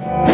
you